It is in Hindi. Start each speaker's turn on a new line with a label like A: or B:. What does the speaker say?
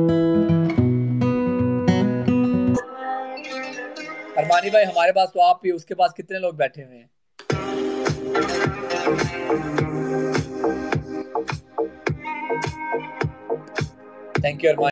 A: अरमानी भाई, हमारे पास तो आप ही उसके पास कितने लोग बैठे हुए हैं? Thank you Armani.